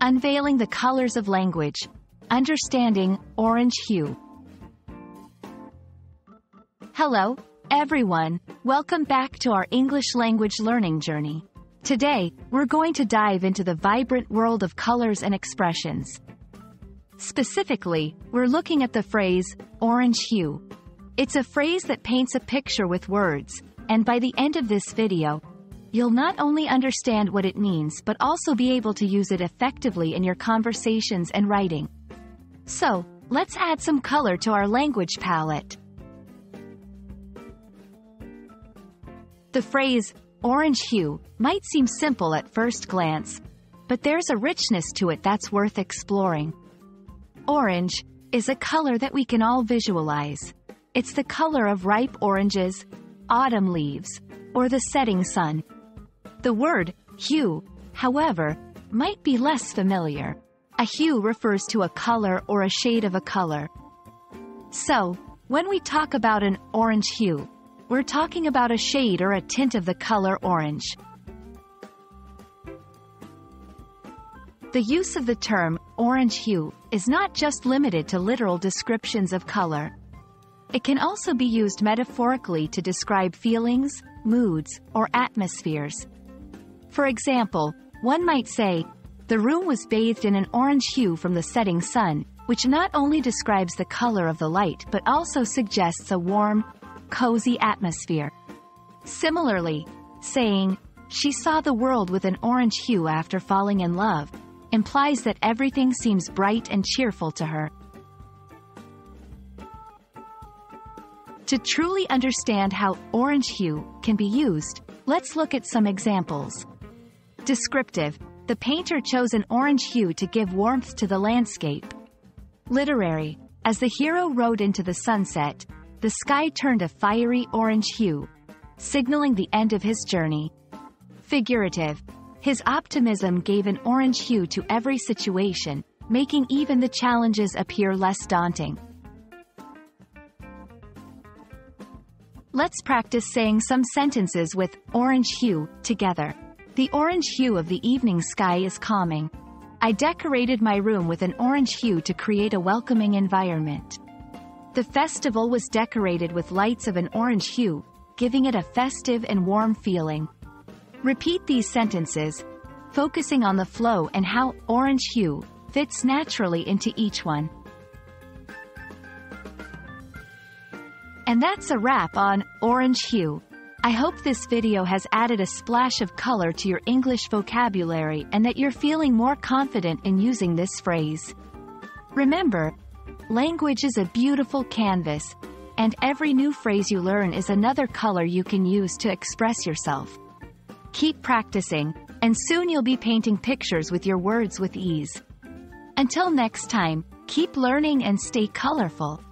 Unveiling the colors of language. Understanding orange hue. Hello, everyone. Welcome back to our English language learning journey. Today, we're going to dive into the vibrant world of colors and expressions. Specifically, we're looking at the phrase, orange hue. It's a phrase that paints a picture with words, and by the end of this video, you'll not only understand what it means but also be able to use it effectively in your conversations and writing. So, let's add some color to our language palette. The phrase, orange hue, might seem simple at first glance, but there's a richness to it that's worth exploring. Orange is a color that we can all visualize. It's the color of ripe oranges, autumn leaves, or the setting sun. The word hue, however, might be less familiar. A hue refers to a color or a shade of a color. So, when we talk about an orange hue, we're talking about a shade or a tint of the color orange. The use of the term orange hue is not just limited to literal descriptions of color. It can also be used metaphorically to describe feelings, moods, or atmospheres. For example, one might say, the room was bathed in an orange hue from the setting sun, which not only describes the color of the light but also suggests a warm, cozy atmosphere. Similarly, saying, she saw the world with an orange hue after falling in love, implies that everything seems bright and cheerful to her. To truly understand how orange hue can be used, let's look at some examples. Descriptive. The painter chose an orange hue to give warmth to the landscape. Literary. As the hero rode into the sunset, the sky turned a fiery orange hue, signaling the end of his journey. Figurative. His optimism gave an orange hue to every situation, making even the challenges appear less daunting. Let's practice saying some sentences with orange hue together. The orange hue of the evening sky is calming. I decorated my room with an orange hue to create a welcoming environment. The festival was decorated with lights of an orange hue, giving it a festive and warm feeling. Repeat these sentences, focusing on the flow and how orange hue fits naturally into each one. And that's a wrap on orange hue. I hope this video has added a splash of color to your English vocabulary and that you're feeling more confident in using this phrase. Remember, Language is a beautiful canvas, and every new phrase you learn is another color you can use to express yourself. Keep practicing, and soon you'll be painting pictures with your words with ease. Until next time, keep learning and stay colorful.